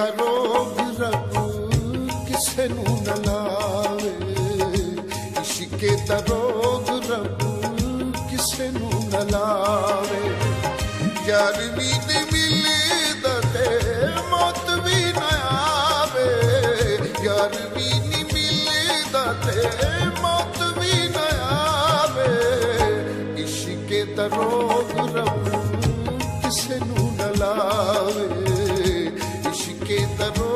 ਤਾਂ ਰੋਗ ਰੱਬ ਕਿਸੇ ਨੂੰ ਨਾ ਲਾਵੇ। ਇਸ਼ਕੇ ਤਾਂ ਰੋਗ ਰੱਬ ਕਿਸੇ ਨੂੰ ਨਾ ਲਾਵੇ। ਯਾਰ ਵੀ ਤੇ ਮਿਲੇ ਤੇ ਮੌਤ ਵੀ ਨਾ ਆਵੇ। ਯਾਰ ਵੀ que the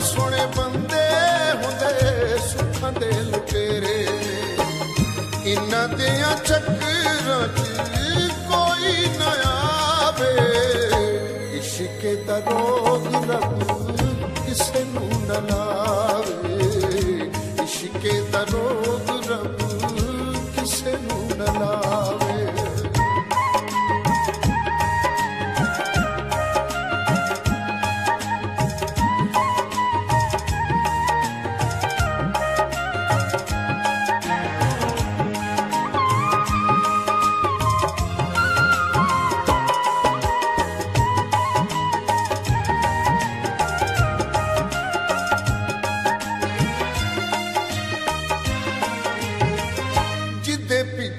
ਸੋਹਣੇ ਬੰਦੇ ਹੁੰਦੇ, ਸੁੱਖਾਂ ਦੇ ਲੁਟੇਰੇ। ਇਨਾਂ ਦੀਆਂ ਚੱਕਰਾਂ 'ਚ ਕੋਈ ਨਾ ਆਵੇ। ਇਸ਼ਕ ਦਾ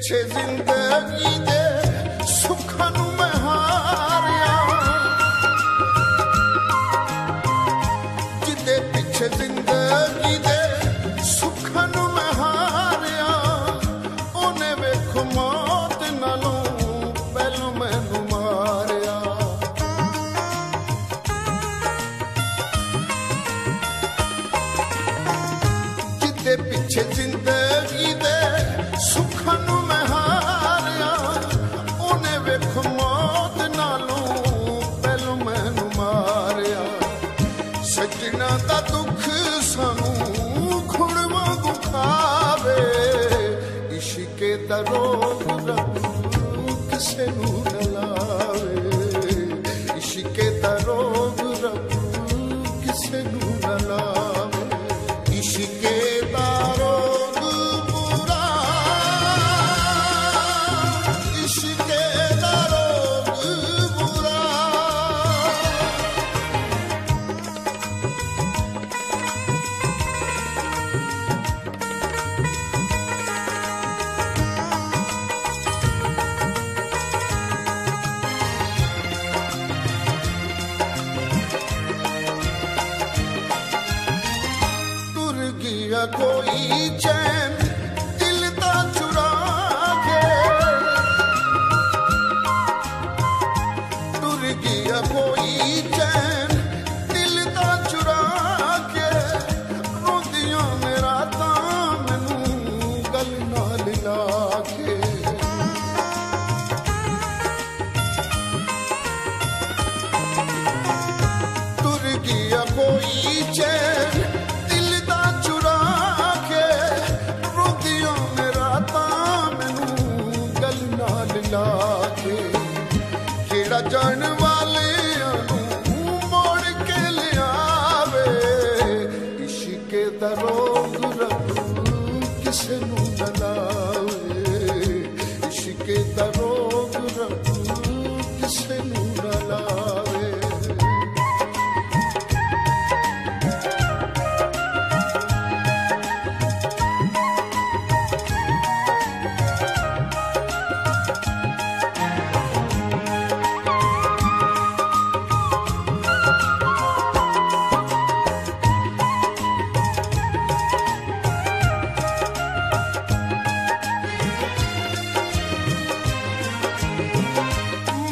çevinden in. Guitarra, que se nunca la लिया कोई चैन, दिल तो चुरा के। टुर गया कोई चैन, दिल तो चुरा के। रोदियाँ ने रात तो मैनू गल नाल ला के। टुर गया कोई चैन join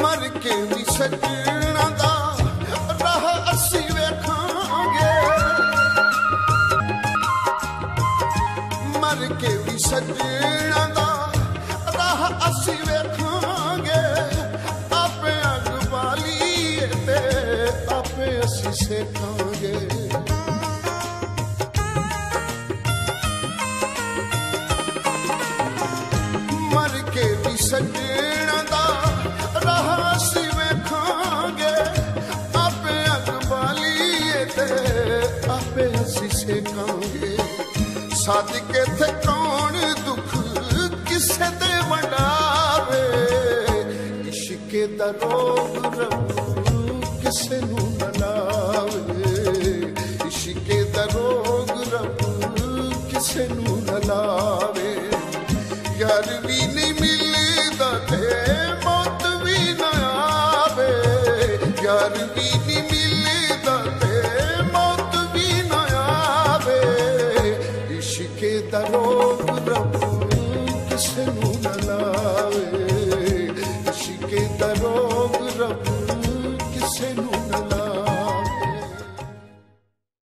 ਮਰ ਕੇ ਵੀ ਸੱਜਣਾ ਦਾ ਰਾਹ ਅਸੀਂ ਵੇਖਾਂਗੇ। ਮਰ ਕੇ ਵੀ ਸੱਜਣਾ ਦਾ ਰਾਹ ਅਸੀਂ ਵੇਖਾਂਗੇ। ਆਪੇ ਅੱਗ ਵਾਲੀਏ ਤੇ ਆਪੇ ਅਸੀਂ ਸੇਖਾਂਗੇ ਮਰ ਸਦਕੇ ਤੇ ਕੌਣ ਦੁੱਖ ਕਿਸੇ ਤੇ ਵੰਡਾਵੇ? ਇਸ਼ਕੇ ਦਾ ਰੋਗ ਰੱਬ ਕਿਸੇ ਨੂੰ ਨਾ ਲਾਵੇ। ਇਸ਼ਕੇ ਦਾ ਰੋਗ ਰੱਬ ਕਿਸੇ ਨੂੰ ਨਾ ਲਾਵੇ। ਯਾਰ ਵੀ ਨਹੀਂ ਇਸ਼ਕੇ ਦਾ